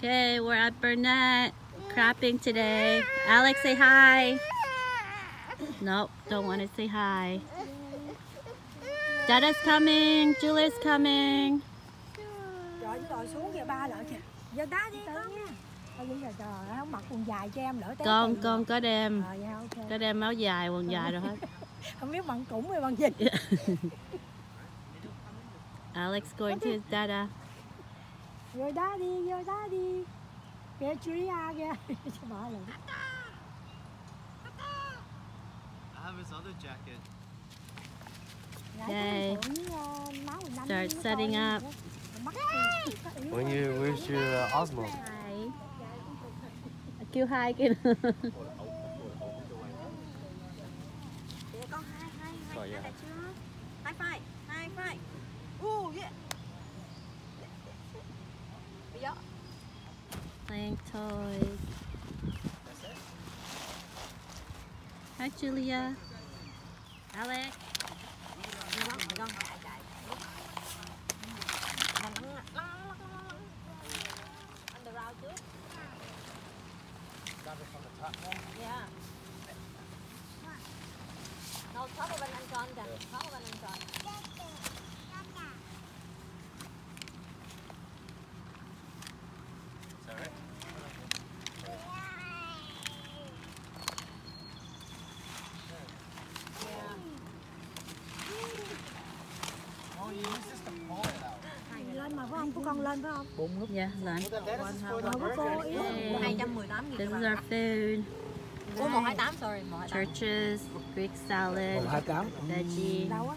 Okay, we're at Barnet crapping today. Alex, say hi. Nope, don't want to say hi. Dada's coming. Julia's coming. Rồi rồi xuống kìa ba lợi kìa. Giờ đá đi con nha. Thôi bây giờ trời không mặc quần dài cho em lỡ té Con con có đem Rồi dạ ok. có đem áo dài, quần dài rồi hết. Không biết bằng cũng hay bằng gì. Alex going to his dada. Rồi đá đi, rồi đá đi. Kìa Julia kìa. Cho. I have his other jacket. Okay. Start Start setting up. When you, where's your uh, Osmo? Hi. Kêu hi kìa. Kìa con hai hai hai Rồi, hai chưa? Hai phải, hai phải. Uh, yeah. Bây giờ Playing toys. Hi Julia. Alex. Lên không? Của con lên phải không? Is for the Rồi của cô. Yay. 218 nghìn This các is our food. Của 128, sorry, 128. Churches, Greek salad, 128 veggie. Đâu á?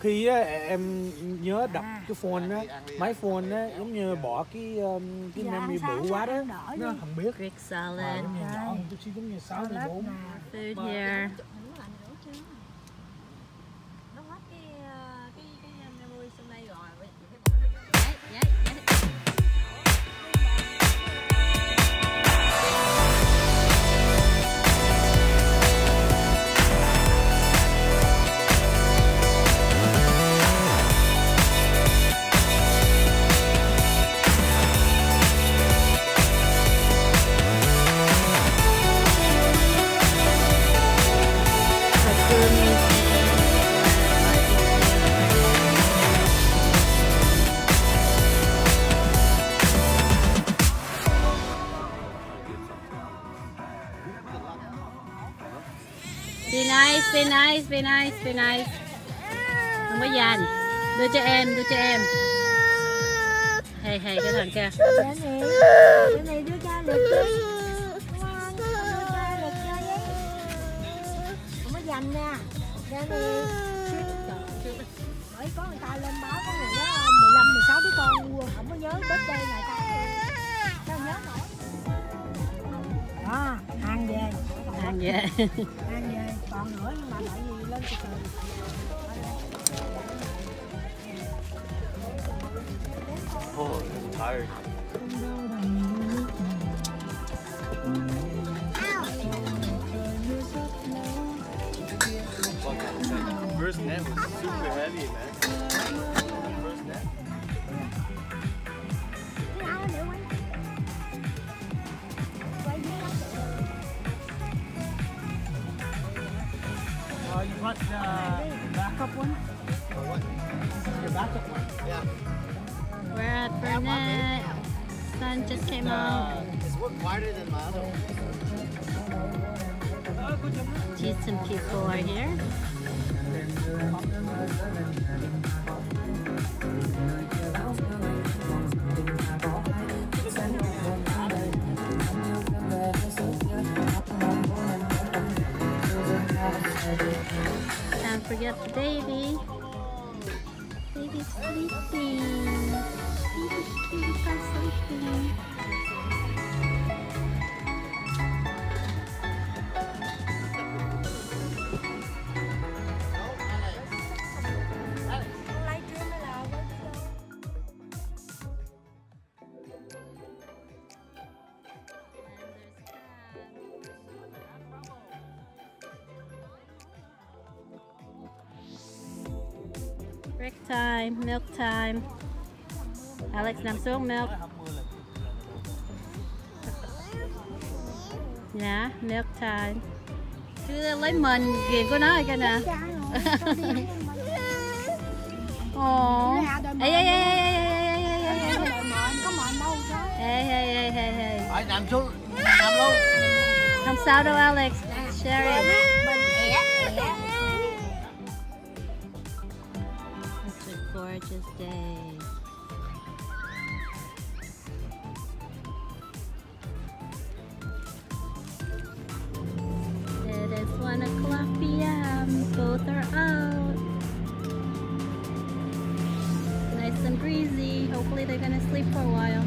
khi á, em nhớ đặt À. cái phone á máy phone á giống như bỏ cái um, cái Dạ, sáng bự quá đó nó không biết Greek à, salad. giống như nhỏ một chút xíu giống như 64 Food here. Be nice, be nice, be nice, be nice. Không có dàn. Đưa cho em, đưa cho em. Hey, hey, cái thằng kia. Cái này, cái này đưa cha lực Dành nha. Để này. Bởi có người ta lên báo có người đó 15, 16 đứa con không có nhớ birthday ngày ta. Sao nhớ nổi. Đó, ăn về. Ăn về. Ăn về. Còn nữa nhưng mà tại vì lên từ từ. Oh, I'm tired. The backup one this is your backup one Yeah. We're at Barnet. Sun just came out. It's wider than my other one. See some people are here. Can't forget the baby. Baby's sleeping. Baby's Break time, milk time. Alex nằm xuống milk. Dạ, milk time. Cứ lấy mình ghiền của nó rồi kìa nè. Ồ. Ê ê ê ê Hey, hey, hey, hey, hey. Nằm xuống, nằm luôn. Không sao đâu Alex, share it. Gorgeous day. It is one o'clock p.m. Both are out. Nice and breezy. Hopefully they're gonna sleep for a while.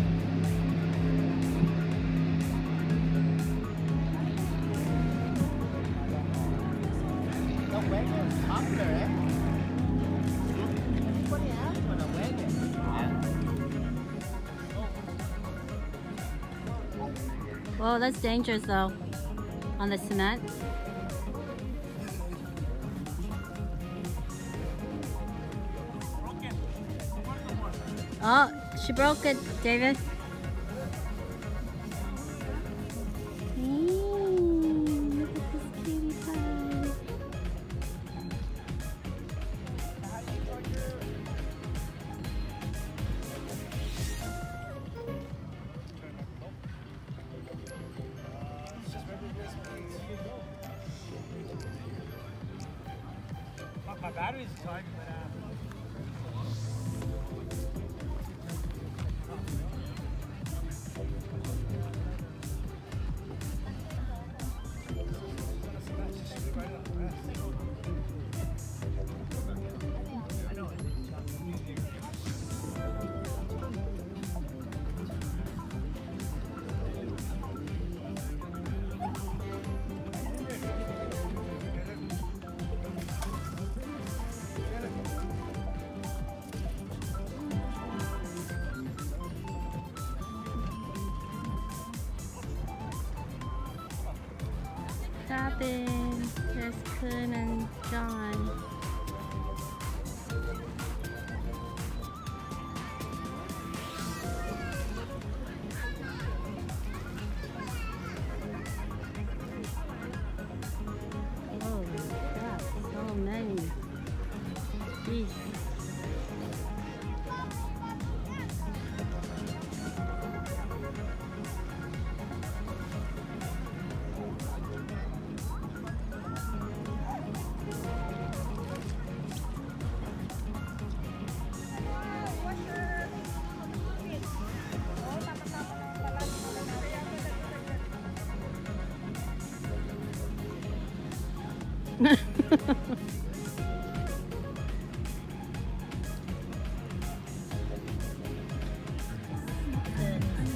Quét nó thấm rồi Whoa, that's dangerous though. On the cement. Oh, she broke it, David. batteries. Robin, there's and John.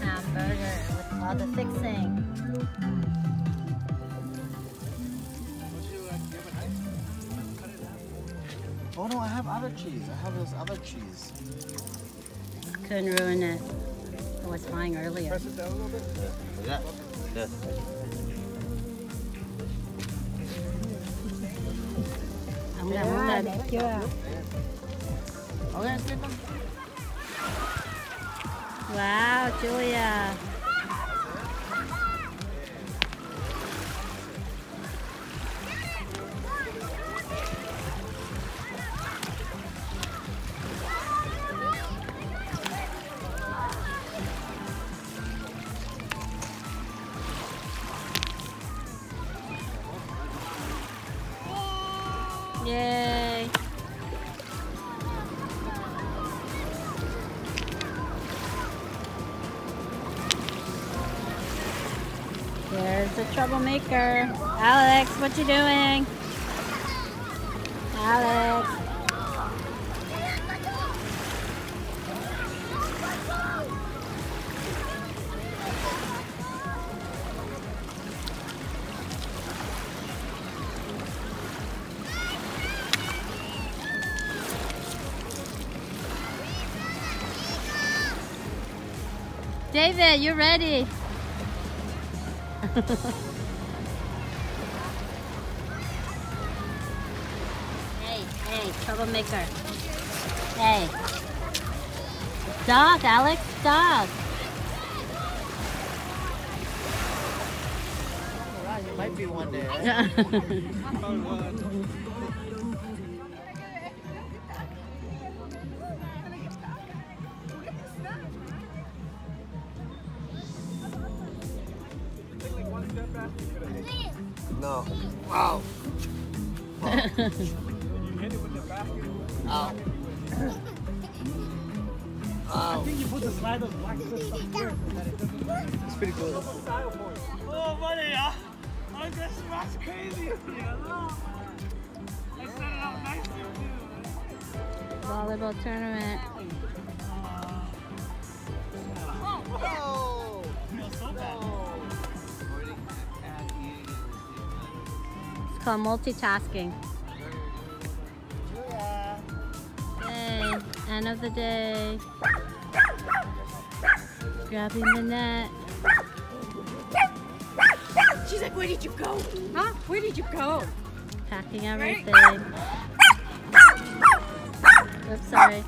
Hamburger with all the fixing. Oh no, I have other cheese. I have this other cheese. Couldn't ruin it. I was fine earlier. Press it down a little bit. Yeah. Yeah. đẹp chưa? Wow chui à troublemaker. Alex, what you doing? Alex. David, you ready? hey, hey, troublemaker. Hey. Dog, Alex, dog. Might be one day. eh? Yeah. No. Wow. You basket. Ow. I think you put the slide of black stuff up here so that it doesn't It's pretty cool. style for it. Oh, buddy, uh, I guess that's crazy. I set it up nicely too. Volleyball tournament. Oh. Feels so bad. It's called multitasking. Of the day. Grabbing the net. She's like, where did you go? Huh? Where did you go? Packing everything. Oops, sorry.